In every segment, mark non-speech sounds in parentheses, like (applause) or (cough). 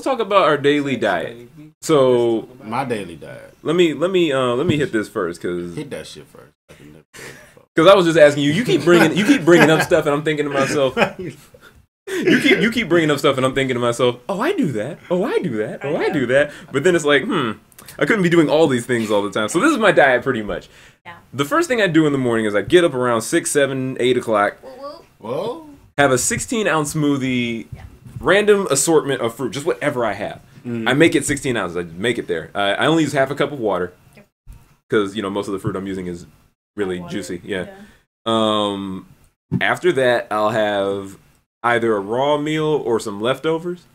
talk about our daily diet. So My daily diet. let me let me uh let me hit this first because Hit that shit first. I can never do it before. because I was just asking you. You keep bringing you keep bringing up stuff, and I'm thinking to myself. You keep you keep bringing up stuff, and I'm thinking to myself, oh, I do that. Oh, I do that. Oh, I do that. But then it's like, hmm, I couldn't be doing all these things all the time. So this is my diet, pretty much. Yeah. The first thing I do in the morning is I get up around six, seven, eight o'clock, Woo woo. Whoa. have a 16 ounce smoothie, Yeah. Random assortment of fruit, just whatever I have. I make it 16 ounces. I make it there. Uh, I only use half a cup of water because you know most of the fruit I'm using is really juicy. Yeah. Um, after that, I'll have either a raw meal or some leftovers,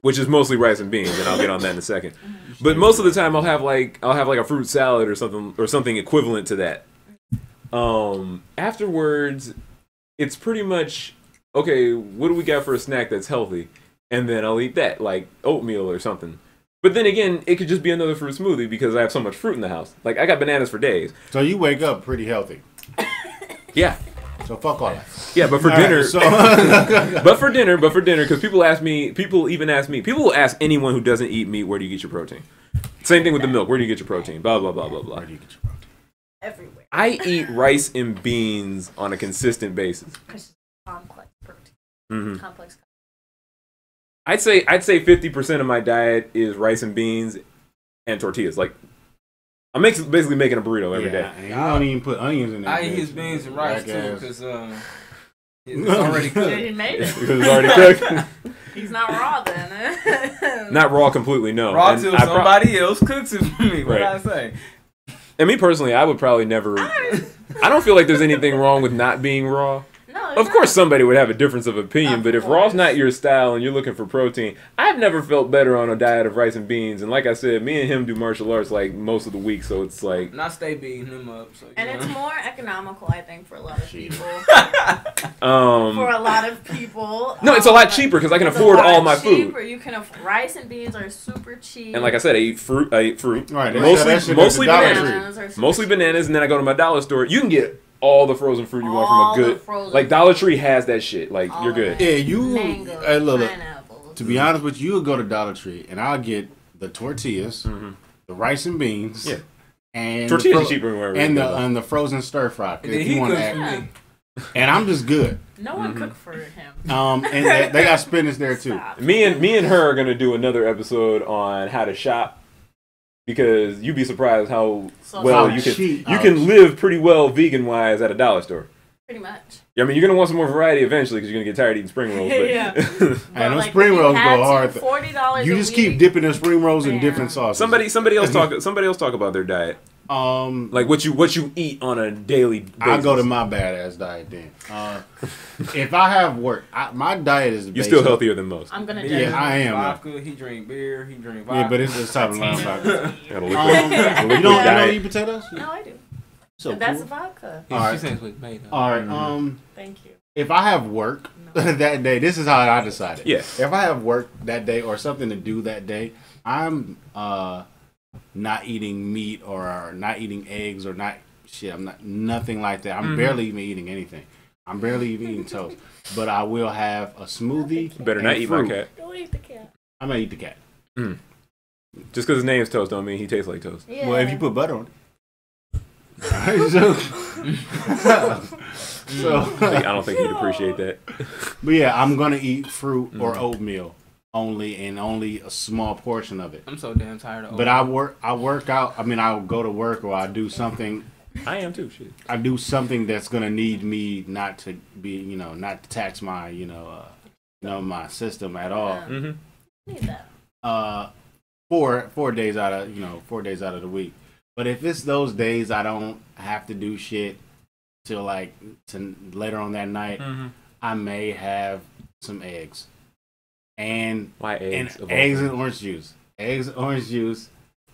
which is mostly rice and beans, and I'll get on that in a second. (laughs) But most of the time, I'll have like I'll have like a fruit salad or something or something equivalent to that. Um, afterwards, it's pretty much okay. What do we got for a snack that's healthy? And then I'll eat that, like oatmeal or something. But then again, it could just be another fruit smoothie because I have so much fruit in the house. Like I got bananas for days. So you wake up pretty healthy. (coughs) Yeah, So fuck all that. yeah. But for All right, dinner, so (laughs) but for dinner, but for dinner, because people ask me, people even ask me, people will ask anyone who doesn't eat meat, where do you get your protein? Same thing with the milk. Where do you get your protein? Blah blah blah blah blah. Where do you get your protein? Everywhere. I eat rice and beans on a consistent basis. It's complex protein. Complex. I'd say I'd say fifty percent of my diet is rice and beans and tortillas. Like I'm makes, basically making a burrito every day. yeah, and you don't even put onions in there. I eat his beans and rice too because um, it's already Yeah, cooked. he made it. Because it's already cooked. (laughs) He's not raw then. (laughs) Not raw completely, no. Raw And till I pro- somebody else cooks it for me. What Right. I say? and me personally, I would probably never. I don't feel like there's anything wrong with not being raw. No. Of course, somebody would have a difference of opinion, Of but if course. raw's not your style and you're looking for protein, I've never felt better on a diet of rice and beans. And like I said, me and him do martial arts like most of the week, so it's like Not I stay beating them up. So, And know. it's more economical, I think, for a lot of people. (laughs) um for a lot of people. no, it's a lot um, cheaper because I can afford all my cheaper. food. You can aff- rice and beans are super cheap. And like I said, I eat fruit. I eat fruit. Right, Mostly- that mostly bananas. Tree. Bananas are super Mostly bananas, and then I go to my dollar store. You can get all the frozen fruit you want from a the good, frozen like Dollar Tree has that shit. Like All you're good. Yeah, you. Mango, Hey, look, look, to be honest with you, you'll go to Dollar Tree and I'll get the tortillas, Mhm. the rice and beans, Yeah. and Tortillas the are cheaper wherever and the and the frozen stir fry. And If he you want cooks to, for add, me. (laughs) and I'm just good. No Mm-hmm. one cooked for him. Um, and they, they got spinach there too. (laughs) Stop. Me and me and her are gonna do another episode on how to shop because you'd be surprised how So well How you can cheap- you how can cheap. live pretty well vegan wise at a dollar store. Pretty much. Yeah, I mean you're gonna want some more variety eventually because you're gonna get tired of eating spring rolls. (laughs) But Yeah. (laughs) And But, those like, spring rolls had go hard. Forty dollars. You just keep dipping the spring rolls in different sauces. somebody somebody else (laughs) talk somebody else talk about their diet um, like what you what you eat on a daily. basis. I go to my badass diet then. Uh, if I have work, I, my diet is. You're based still healthier than most. I'm gonna He judge Yeah, you. I am. Vodka, he drink beer. He drink vodka. Yeah, but it's it's time to learn about. it. Gotta look Um, (laughs) you don't, at you don't eat potatoes? No, I do. So That's cool. vodka. He- All right. She says with made up. All right, Mhm. Um, Thank you. if I have work (laughs) that day, this is how I decided. Yes. If I have work that day or something to do that day, I'm uh not eating meat or not eating eggs or not shit. I'm not nothing like that. I'm Mhm. barely even eating anything. I'm barely even eating toast. But I will have a smoothie. Better not eat fruit. my cat. Don't eat the cat. I'm gonna eat the cat. Just because his name's toast don't mean he tastes like toast. Yeah. Well, if you put butter on it. so, (laughs) (laughs) so I don't think he'd appreciate that. But yeah, I'm gonna eat fruit or Mhm. oatmeal only, and only a small portion of it. I'm so damn tired of. But I work, I work out. I mean, I'll go to work or I do something. I am too. Shit. I do something that's gonna need me not to be, you know, not to tax my, you know, uh, you know, my system at all. Yeah. Mm-hmm. Need that. Uh, four four days out of, you know, four days out of the week. But if it's those days I don't have to do shit till like to later on that night, Mm-hmm. I may have some eggs and Why eggs? and of all eggs and orange juice. Eggs, orange juice,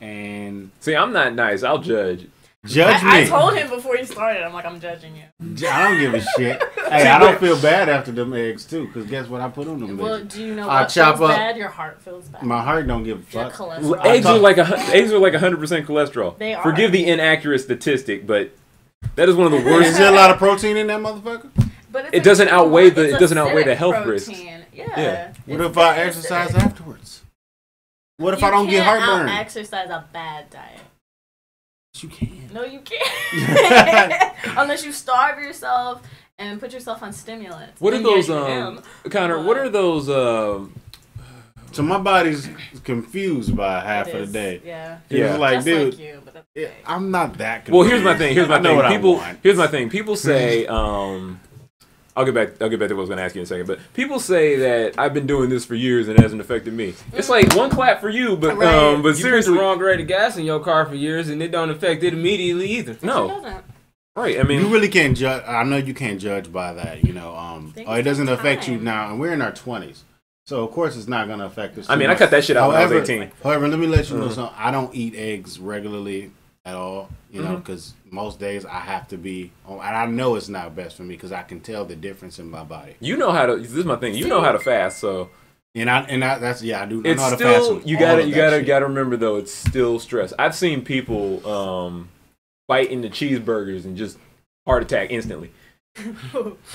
and See, I'm not nice. I'll judge. judge I, I told him before he started. I'm like, I'm judging you. I don't give a shit. (laughs) hey, I don't feel bad after them eggs too, because guess what I put on them? Well, bitches? do you know I what chop feels up- bad? Your heart feels bad. My heart don't give a Your fuck. cholesterol. eggs thought- are like a eggs are like 100 percent cholesterol. They are. Forgive the inaccurate statistic, but that is one of the worst. Is worst. there a lot of protein in that motherfucker? But it's It doesn't outweigh the- it doesn't outweigh the acidic health risks. protein. Yeah. Yeah. What if I exercise acidic. afterwards? What if You I don't get can't heartburn? Exercise a bad diet. you can't. No, you can't. (laughs) (laughs) Unless you starve yourself and put yourself on stimulants. What are those, yeah, you um, can. Connor? What are those? Um, So my body's confused by half of the day. Yeah. It's Yeah. like, Just dude, like you, but that's okay. I'm not that. Confused. well, here's my thing. Here's my I know thing. what I People. want. Here's my thing. People say. (laughs) Um, I'll get back. I'll get back to what I was going to ask you in a second. But people say that I've been doing this for years and it hasn't affected me. It's like one clap for you, but Right. um, but You put the seriously, wrong grade of gas in your car for years, and it don't affect it immediately either. No, right? I mean, you really can't judge. I know you can't judge by that. You know, um, oh, it doesn't take affect you now, and we're in our twenties, so of course it's not going to affect us. I too mean, I cut that shit out when I was However- 18. However, let me let you know Uh-huh. something. I don't eat eggs regularly at all. You know, Mhm. because most days I have to be, on, and I know it's not best for me because I can tell the difference in my body. You know how to. This is my thing. You know how to fast, so And I and I, that's yeah, I do. I it's know how to fast still you gotta you gotta shit. gotta remember though it's still stress. I've seen people um bite into cheeseburgers and just heart attack instantly. (laughs)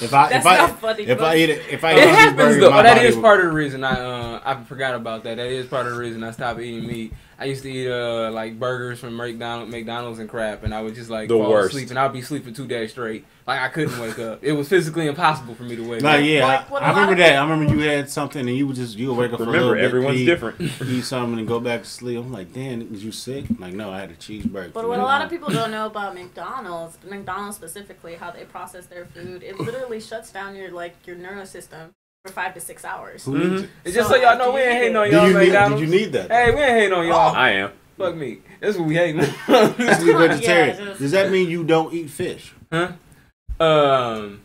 If I That's if I funny. if I eat it if I It eat a happens, though. my Oh, that body is part of the reason I uh I forgot about that. That is part of the reason I stopped eating meat. I used to eat uh like burgers from McDonald's, McDonald's and crap, and I would just like The fall worst. asleep, and I'd be sleeping two days straight. Like I couldn't wake up. It was physically impossible for me to wake Like up. yeah, Like, what I, a I lot remember of that. I remember you had something and you would just you would wake up for a little Remember, bit, everyone's eat, different. (laughs) eat something and go back to sleep. I'm like, damn, was you sick? Like, no, I had a cheeseburger. But what a lot of people don't know about McDonald's, McDonald's specifically, how they process their food, it literally shuts down your like your nervous system for five to six hours. Who needs it? And just So so y'all know, we ain't hating on it- Did y'all you, need, did McDonald's. you need that? Hey, we ain't hating on y'all. I am. Fuck me. That's what we hating on. (laughs) Vegetarian. Yeah, just- Does that mean you don't eat fish? huh? Um,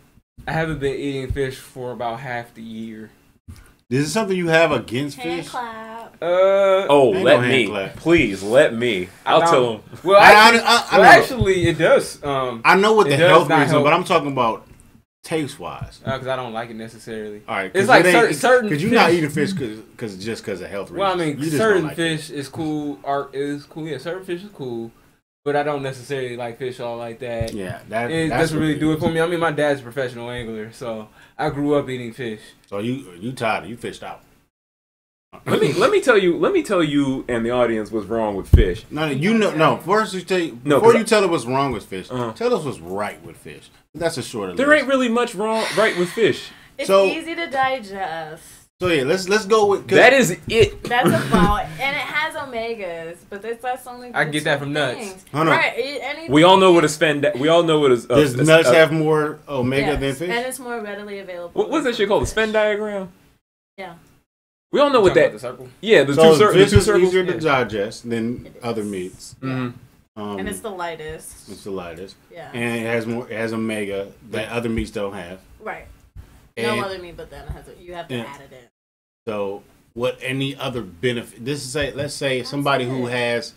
I haven't been eating fish for about half the year. Is it something you have against Hand fish? clap. Uh, Oh, let no me. clap. Please let me. I'll tell don't- them. well, I- I- actually, I- I well, know. actually, it does. Um, I know what the does health reason, help. but I'm talking about taste wise. because uh, I don't like it necessarily. All right, It's like certain- certain because you're not eating fish because just because of health reasons. Well, I mean, You certain like fish is cool. Art is cool. Yeah, certain fish is cool, but I don't necessarily like fish all like that. Yeah, that It that's doesn't really do it for me. I mean, my dad's a professional angler, so I grew up eating fish. So you you tired? You fished out. Let me let me tell you let me tell you and the audience what's wrong with fish. No, no, you know, no. First, you tell you, No, before 'cause you tell us what's wrong with fish, Uh-huh. tell us what's right with fish. That's a shorter There list. ain't really much wrong right with fish. It's So- easy to digest. So yeah, let's let's go with that is it. That's about, (laughs) and it has omegas, but that's, that's only. I the get that two from nuts. things. Hold. Right. it- anything- We all know what a spend. We all know what is. Does nuts have more omega Yes, than fish? and it's more readily available. What, what's that shit called? The Venn diagram. Yeah. We all know what Talking that. the circle. Yeah, the so two, cir- the fish two is circles. easier to digest than other meats. Mhm. Um, And it's the lightest. it's the lightest, Yeah. and it has more. It has omega that other meats don't have. right. And no other meat, but then it has a, you have to Yeah. add it in. so, what any other benefit? This is say, let's say That's somebody who has,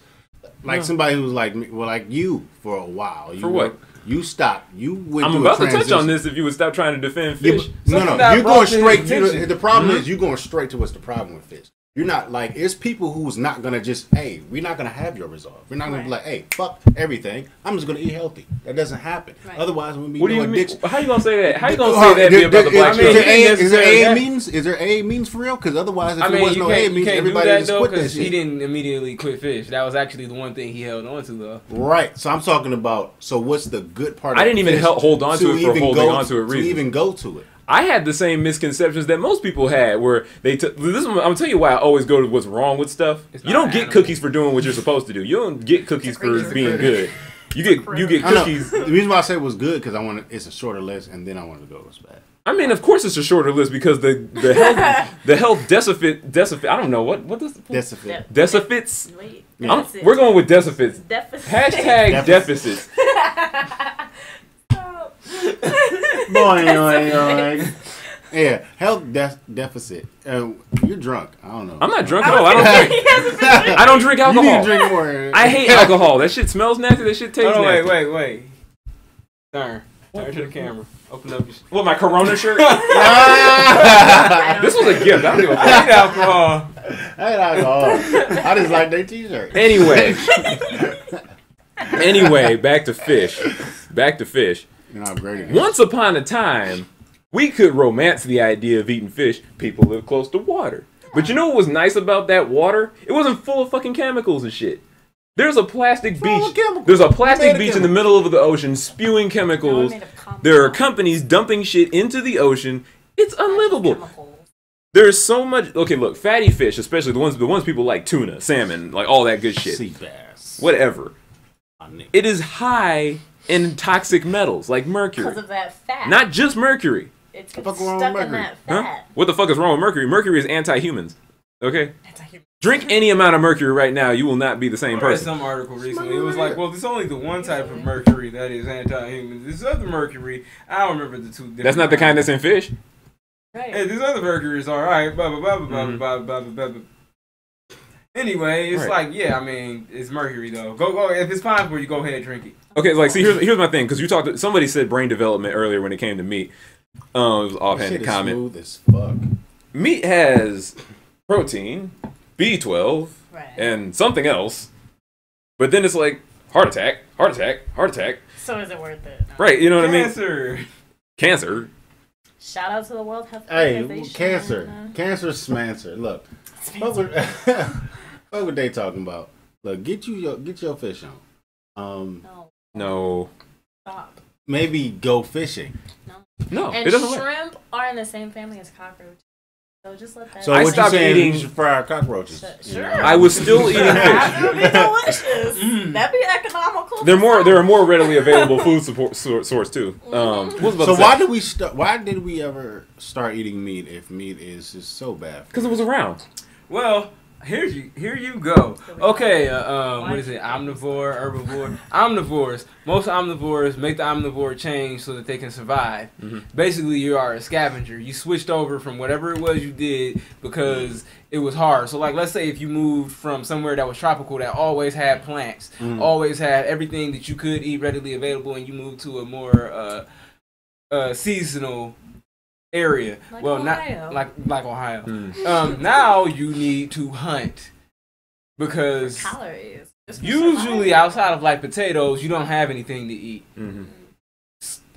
like No. somebody who's like me, well, like you for a while. You For what? were- You stop. You went. I'm about a to touch on this if you would stop trying to defend Yeah, fish. but, no, no, you're going straight to the, the problem Mhm. is you're going straight to what's the problem with fish. You're not like it's people who's not gonna just hey we're not gonna have your resolve. We're not gonna be like hey fuck everything. I'm just gonna eat healthy. That doesn't happen. Right. Otherwise, when we what do no you mean? addiction. How you gonna say that? How you gonna say that? Be there- about the there- black is, I mean, is there A, is there necessarily A means? Is there A means for real? Because otherwise, if I there mean, was you no A can't, means, do everybody that just though quit that because he didn't immediately quit fish. That was actually the one thing he held on to though. Right. So I'm talking about. So what's the good part? I of didn't even fish hel- hold on to it for even holding go on to it To even go to it. I had the same misconceptions that most people had, where they took. This is, I'm gonna tell you why I always go to what's wrong with stuff. It's You don't get animal. cookies for doing what you're supposed to do. You don't get cookies for being good. You get you get cookies. The reason why I say it was good because I want it's a shorter list, and then I want to go what's bad. I mean, of course, it's a shorter list because the the health (laughs) the health decifit decifit. I don't know what what does That's a fit. De- decifits. Wait. Yeah. Deficit. we're going with decifits. Deficit. Hashtag Deficit. deficits. (laughs) (laughs) Stop. Boing, boing, boing. Yeah, health de- deficit. Uh, you're drunk. I don't know. I'm not drunk I at all. I don't drink. say, he hasn't been drinking. I don't drink alcohol. You need to alcohol. drink more. I hate alcohol. That shit smells nasty. That shit tastes Oh, nasty. wait, wait, wait. Turn. Turn to the camera. Open up your. What my Corona shirt? (laughs) This was a gift. I don't give a I fuck. hate alcohol. I ain't alcohol. I just like their t-shirt. Anyway. (laughs) anyway, back to fish. Back to fish. You know, I'm great. Once upon a time, we could romance the idea of eating fish. People live close to water. But you know what was nice about that water? It wasn't full of fucking chemicals and shit. There's a plastic beach. There's a plastic of beach in the middle of the ocean spewing chemicals. made. There are companies dumping shit into the ocean. It's unlivable. There's so much. Okay, look, fatty fish, especially the ones the ones people like tuna, salmon, like all that good shit. Sea bass. Whatever. It is high in toxic metals like mercury. Because of that fat. Not just mercury. it's The fuck wrong stuck with in mercury? that Huh? fat. What the fuck is wrong with mercury? Mercury is anti-humans. Okay? Anti-human. Drink any amount of mercury right now, you will not be the same I read person. some article recently. It was like, well, there's only the one type of mercury that is anti-human. This other mercury, I don't remember the two. That's not the kind that's in fish. Right. Hey, this other mercury is all right. Blah blah blah blah blah Mhm. blah blah blah. blah. Anyway, it's Right. like, yeah, I mean, it's mercury though. Go go. If it's fine for you, go ahead and drink it. Okay, like see here's here's my thing because you talked. Somebody said brain development earlier when it came to meat. Um, it was an Shit offhanded is comment. smooth as fuck. Meat has protein, B12, right. and something else, but then it's like heart attack, heart attack, heart attack. so is it worth it? No. Right? You know what I mean? Cancer. Cancer. Shout out to the World Health Hey, cancer. Cancer smancer. Look. (laughs) What would, what they talking about? Look, get you your get your fish on. Um, No, No, stop. maybe go fishing. no, No. and it doesn't work. shrimp are in the same family as cockroaches. So just let that. So I stopped eating- You should fry our cockroaches. Sh- you know? sure. I was still (laughs) eating fish. That would be delicious. Mm. That'd be economical. They're more. some. There are more readily available food support sor- source too. Um, what about So to why say? did we start? Why did we ever start eating meat if meat is just so bad? Because it was around. Well, here you here you go. Okay, uh, um, what is it? Omnivore, herbivore, omnivores. Most omnivores make the omnivore change so that they can survive. Mhm. Basically, you are a scavenger. You switched over from whatever it was you did because it was hard. So, like, let's say if you moved from somewhere that was tropical that always had plants, Mm. always had everything that you could eat readily available, and you moved to a more uh, uh, seasonal area. Like well, Ohio. not like like Ohio Mm. um, now you need to hunt because calories. Usually survival. outside of like potatoes, you don't have anything to eat. hmm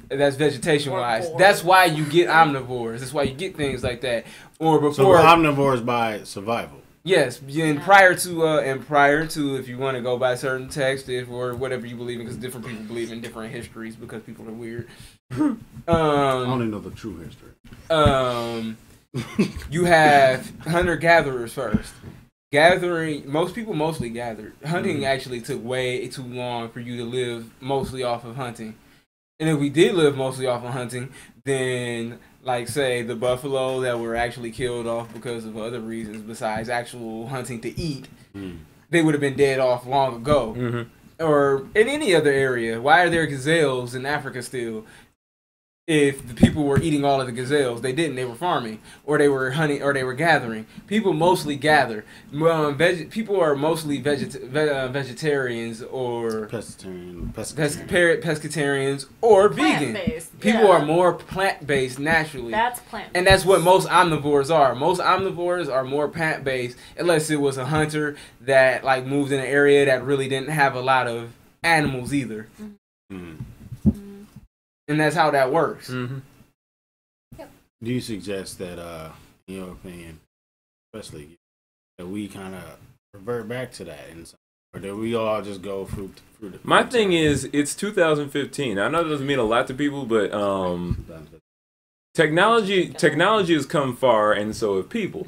That's vegetation wise. That's why you get omnivores. That's why you get things like that. Or So before, we're omnivores by survival. yes, and prior to uh, and prior to, if you want to go by certain texts or whatever you believe in, because different people believe in different histories because people are weird. (laughs) I um, only know the true history. um, you have hunter gatherers first. Gathering, most people mostly gathered. Hunting actually took way too long for you to live mostly off of hunting. And if we did live mostly off of hunting, then like say the buffalo that were actually killed off because of other reasons besides actual hunting to eat, Mm. they would have been dead off long ago hmm or in any other area. Why are there gazelles in Africa still? If the people were eating all of the gazelles, they didn't. They were farming, or they were hunting, or they were gathering. People mostly gather. Um, veg- people are mostly veget- ve- uh, vegetarians or Pescatarian. pes- Pescatarian. par- pescatarians or vegan. Plant-based, People yeah. are more plant based naturally. That's plant. And that's what most omnivores are. Most omnivores are more plant based, unless it was a hunter that like moved in an area that really didn't have a lot of animals either. Mm. And that's how that works. hmm Do you suggest that, uh, in your opinion, especially that we kind of revert back to that, and or do we all just go fruit fruit? My thing is, it's 2015. I know that doesn't mean a lot to people, but um, technology technology has come far, and so have people.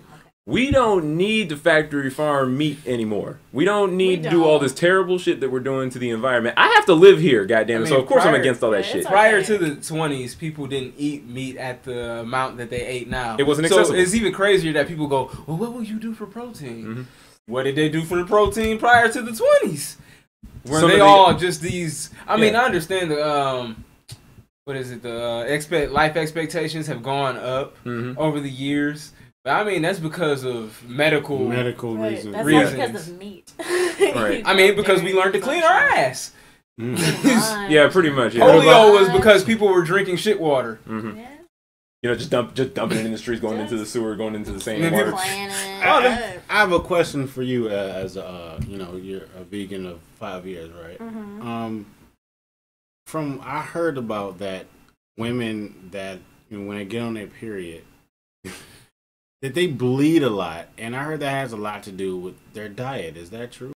We don't need the factory farm meat anymore. We don't need We to do all this terrible shit that we're doing to the environment. I have to live here, goddamn it. I so of course I'm against all that Yeah, shit. it's Prior to the 20s, people didn't eat meat at the amount that they ate now. It wasn't so it's even crazier that people go, well, what will you do for protein? Mhm. What did they do for the protein prior to the 20s? Were Some they of the- all just these? I mean, I understand the um, what is it? The uh, expect life expectations have gone up hmm over the years. But I mean, that's because of medical. medical Right, reasons. That's reasons. not because of meat. Right. (laughs) I mean, because we learned to clean our ass. Mm. (laughs) Yeah, pretty much. Yeah. Polio Polio was because people were drinking shit water. hmm Yeah. You know, just dump, just dumping it in the streets, going into the sewer, going into the same water. people- Planet. Then- I have a question for you, uh, as a uh, you know, you're a vegan of five years, right? Mhm. Um, from I heard about that women that and when they get on their period, that they bleed a lot, and I heard that has a lot to do with their diet. Is that true?